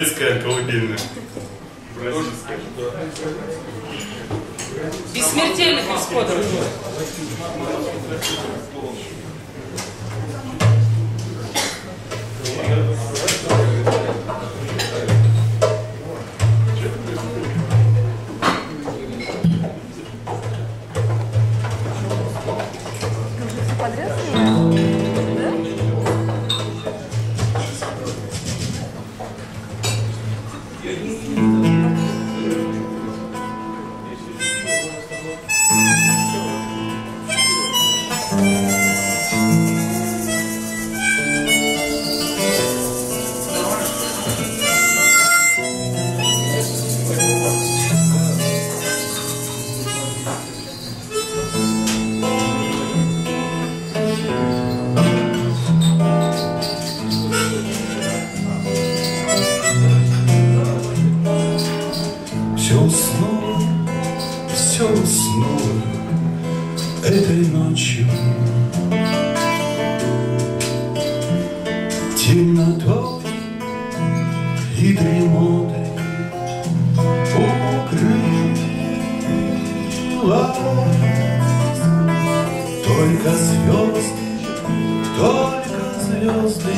Детская колыбельная. Бессмертельных исходов. Все ночью. Темнотой и дремотой укрылась Только звезды, только звезды,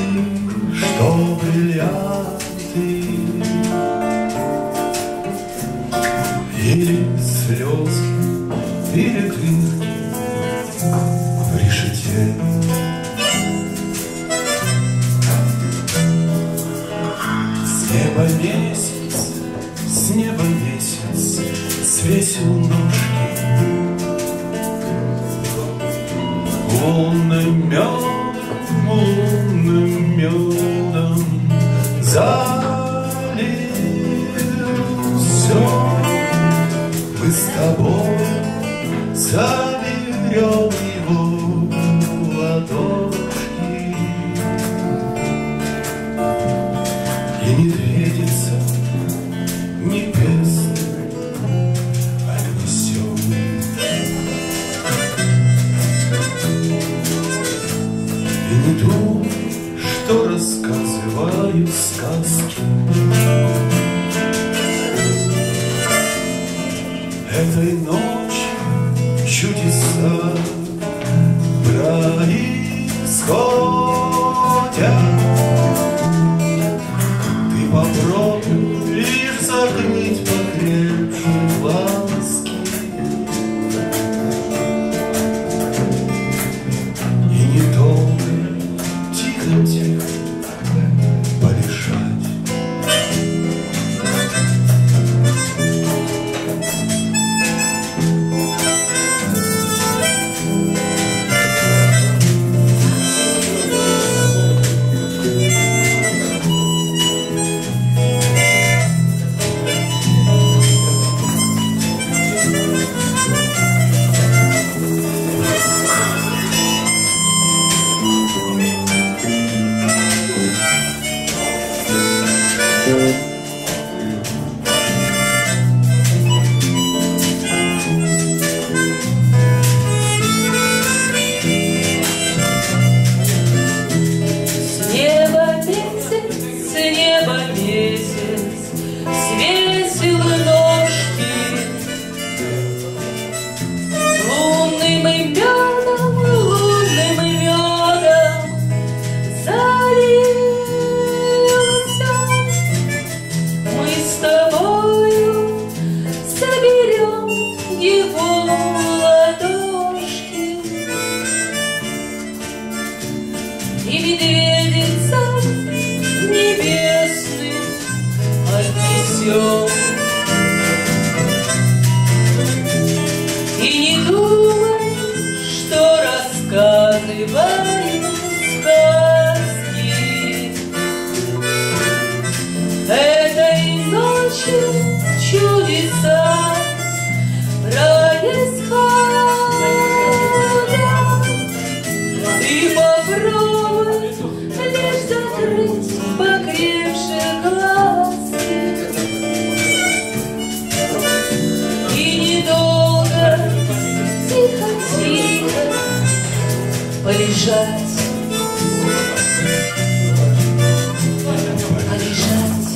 что бриллианты Или слезы, или месяц свесил ножки. Лунным медом, лунным медом залил все. Мы с тобой заберем чудеса происходят. Ты попробуй лишь закрыть покрепче глазки И недолго, тихо-тихо отнесем. И не думай, что рассказываю полежать. Полежать